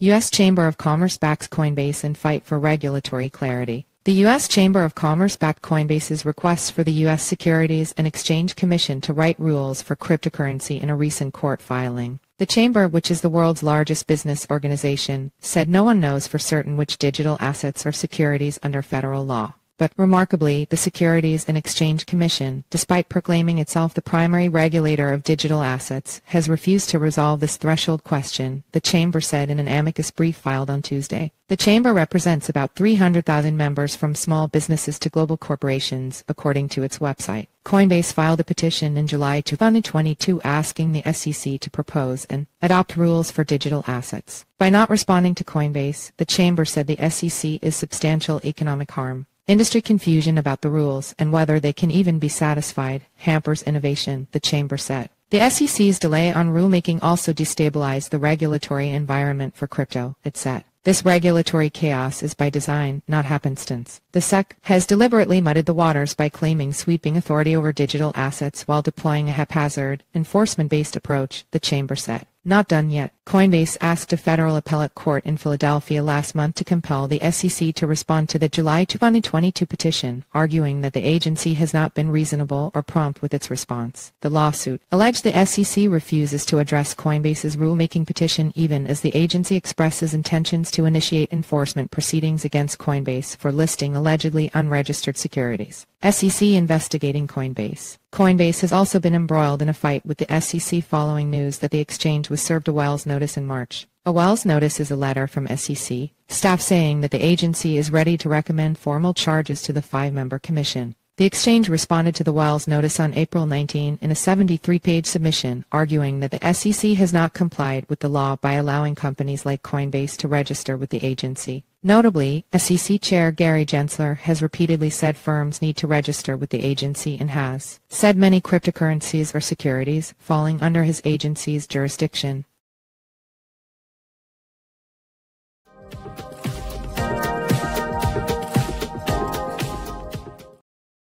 U.S. Chamber of Commerce backs Coinbase in fight for regulatory clarity. The U.S. Chamber of Commerce backed Coinbase's request for the U.S. Securities and Exchange Commission to write rules for cryptocurrency in a recent court filing. The Chamber, which is the world's largest business organization, said no one knows for certain which digital assets are securities under federal law. But remarkably, the Securities and Exchange Commission, despite proclaiming itself the primary regulator of digital assets, has refused to resolve this threshold question, the Chamber said in an amicus brief filed on Tuesday. The Chamber represents about 300,000 members from small businesses to global corporations, according to its website. Coinbase filed a petition in July 2022 asking the SEC to propose and adopt rules for digital assets. By not responding to Coinbase, the Chamber said the SEC is substantial economic harm. Industry confusion about the rules and whether they can even be satisfied hampers innovation, the chamber said. The SEC's delay on rulemaking also destabilized the regulatory environment for crypto, it said. This regulatory chaos is by design, not happenstance. The SEC has deliberately muddied the waters by claiming sweeping authority over digital assets while deploying a haphazard, enforcement-based approach, the chamber said. Not done yet. Coinbase asked a federal appellate court in Philadelphia last month to compel the SEC to respond to the July 2022 petition, arguing that the agency has not been reasonable or prompt with its response. The lawsuit alleged the SEC refuses to address Coinbase's rulemaking petition even as the agency expresses intentions to initiate enforcement proceedings against Coinbase for listing allegedly unregistered securities. SEC investigating Coinbase. Coinbase has also been embroiled in a fight with the SEC following news that the exchange was served a Wells notice in March. A Wells notice is a letter from SEC staff saying that the agency is ready to recommend formal charges to the five-member commission. The exchange responded to the Wells notice on April 19 in a 73-page submission, arguing that the SEC has not complied with the law by allowing companies like Coinbase to register with the agency. Notably, SEC Chair Gary Gensler has repeatedly said firms need to register with the agency and has said many cryptocurrencies are securities falling under his agency's jurisdiction.